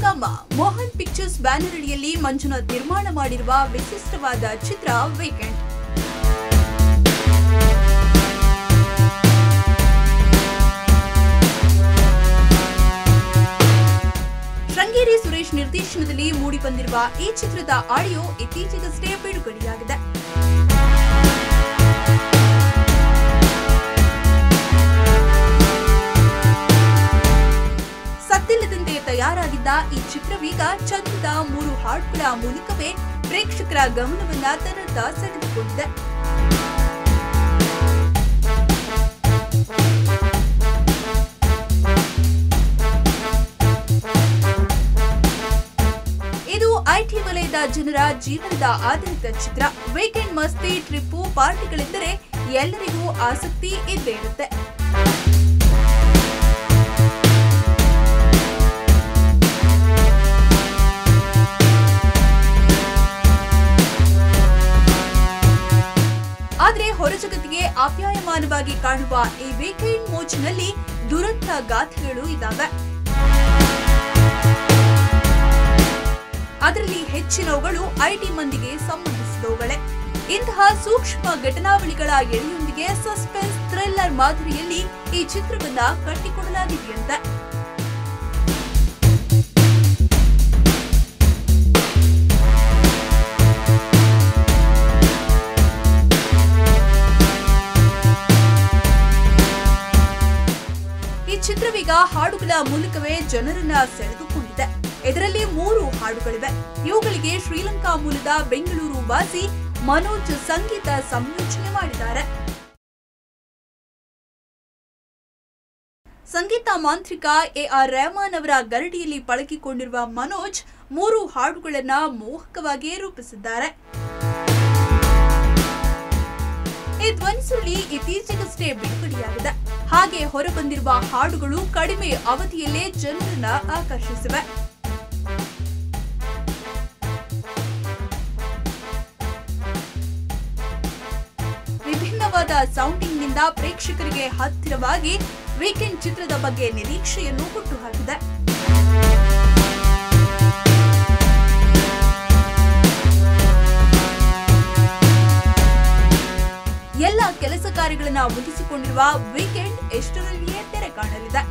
Mohan pictures banner ಅಡಿಯಲ್ಲಿ ಮಂಜುನಾಥ್ ನಿರ್ಮಾಣ ಮಾಡಿರುವ ವಿಶಿಷ್ಟವಾದ ಚಿತ್ರ ವೀಕೆಂಡ್ ಶೃಂಗೇರಿ ಸುರೇಶ್ ನಿರ್ದೇಶನದಲ್ಲಿ ಮೂಡಿಬಂದಿರುವ ಈ ಚಿತ್ರದ ಆಡಿಯೋ ಇತ್ತೀಚೆಗಷ್ಟೇ ಬಿಡುಗಡೆಯಾಗಿದೆ. ತಯಾರಾಗಿದ್ದ ಈ ಚಿತ್ರವೀಗ ಚಂದ್ರದ ಮೂರು ಹಾಡುಗಳ ಮೂಲಕವೇ ಪ್ರೇಕ್ಷಕರ ಗಮನವನ್ನ ತನ್ನತ್ತ ಸೆಳೆದುಕೊಂಡಿದೆ. ಇದು ಐಟಿ ವಲಯದ ಜನರ ಜೀವನದ ಆಧಾರಿತ ಚಿತ್ರ. ವೀಕೆಂಡ್ ಮಸ್ತಿ, ಟ್ರಿಪ್ಪು, ಪಾರ್ಟಿಗಳೆಂದರೆ ಎಲ್ಲರಿಗೂ ಆಸಕ್ತಿ ಇದ್ದೇ ಇರುತ್ತೆ. ಆಪ್ಯಾಯಮಾನವಾಗಿ ಕಾಣುವ ಈ ವೀಕೆಂಡ್ ಮೋಜಿನಲ್ಲಿ ದುರಂತ ಗಾಥೆಗಳು ಇದ್ದಾವೆ ಅದರಲ್ಲಿ ಹೆಚ್ಚಿನವುಗಳು ಐಟಿ ಮಂದಿಗೆ ಸಂಬಂಧಿಸಿದವುಗಳೇ. ಇಂತಹ ಸೂಕ್ಷ್ಮ ಘಟನಾವಳಿಗಳ ಎಳೆಯೊಂದಿಗೆ ಸಸ್ಪೆನ್ಸ್ ಥ್ರಿಲ್ಲರ್ ಮಾದರಿಯಲ್ಲಿ ಈ ಚಿತ್ರವನ್ನ ಕಟ್ಟಿಕೊಡಲಾಗಿದೆಯಂತೆ. ಚಿತ್ರವೀಗ ಹಾಡುಗಳ ಮೂಲಕವೇ ಜನರನ್ನ ಸೆಳೆದುಕೊಂಡಿದೆ. ಇದರಲ್ಲಿ ಮೂರು ಹಾಡುಗಳಿವೆ. ಇವುಗಳಿಗೆ ಶ್ರೀಲಂಕಾ ಮೂಲದ ಬೆಂಗಳೂರು ವಾಸಿ ಮನೋಜ್ ಸಂಗೀತ ಸಂಯೋಜನೆ ಮಾಡಿದ್ದಾರೆ. ಸಂಗೀತ ಮಾಂತ್ರಿಕ ಎ ಆರ್ ರೆಹಮಾನ್ ಅವರ ಗರಡಿಯಲ್ಲಿ ಪಳಗಿಕೊಂಡಿರುವ ಮನೋಜ್ ಮೂರು ಹಾಡುಗಳನ್ನ ಮೋಹಕವಾಗಿ ರೂಪಿಸಿದ್ದಾರೆ. ಈ ಧ್ವನಿಸುಳ್ಳಿ ಇತ್ತೀಚೆಗಷ್ಟೇ ಬಿಡುಗಡೆಯಾಗಿದೆ. ಹಾಗೆ ಹೊರಬಂದಿರುವ ಹಾಡುಗಳು ಕಡಿಮೆ ಅವಧಿಯಲ್ಲೇ ಜನರನ್ನ ಆಕರ್ಷಿಸಿವೆ. ವಿಭಿನ್ನವಾದ ಸೌಂಡಿಂಗ್ನಿಂದ ಪ್ರೇಕ್ಷಕರಿಗೆ ಹತ್ತಿರವಾಗಿ ವೀಕೆಂಡ್ ಚಿತ್ರದ ಬಗ್ಗೆ ನಿರೀಕ್ಷೆಯನ್ನು ಹುಟ್ಟುಹಾಕಿದೆ ಎಲ್ಲ ಕೆಲಸ ಕಾರ್ಯಗಳನ್ನ ಮುಗಿಸಿಕೊಂಡಿರುವ ವೀಕೆಂಡ್ ಎಷ್ಟರಲ್ಲಿಯೇ ತೆರೆ ಕಾಣಲಿದೆ.